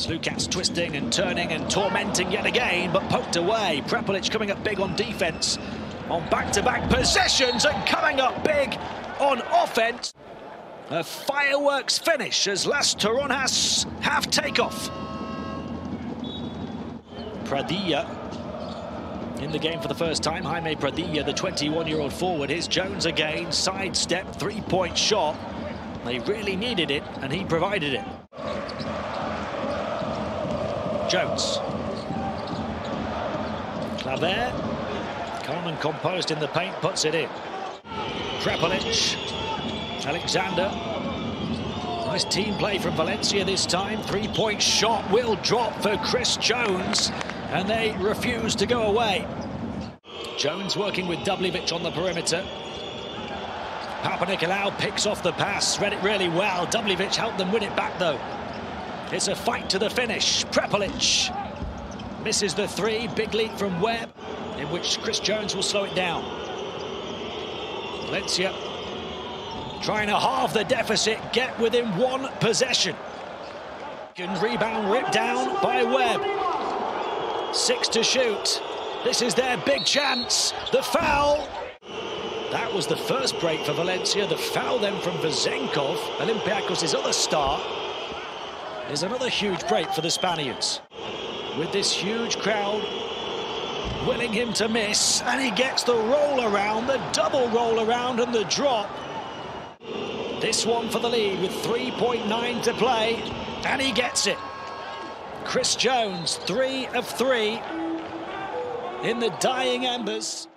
Sloukas twisting and turning and tormenting yet again, but poked away. Prepelic coming up big on defence, on back-to-back -back possessions and coming up big on offence. A fireworks finish as Las Toronjas have takeoff. Pradilla in the game for the first time. Jaime Pradilla, the 21-year-old forward. Here's Jones again, sidestep, three-point shot. They really needed it, and he provided it. Jones. Claver, calm and composed in the paint, puts it in. Prepelic, Alexander. Nice team play from Valencia this time. Three-point shot will drop for Chris Jones, and they refuse to go away. Jones working with Dubljevic on the perimeter. Papanikolaou picks off the pass, read it really well. Dubljevic helped them win it back, though. It's a fight to the finish. Prepelic misses the three. Big lead from Webb, in which Chris Jones will slow it down. Valencia trying to halve the deficit, get within one possession. Rebound ripped down by Webb. Six to shoot. This is their big chance. The foul. That was the first break for Valencia. The foul then from Vezenkov, Olympiacos' other star. Is another huge break for the Spaniards. With this huge crowd willing him to miss, and he gets the roll around, the double roll around and the drop. This one for the lead with 3.9 to play, and he gets it. Chris Jones, three of three in the dying embers.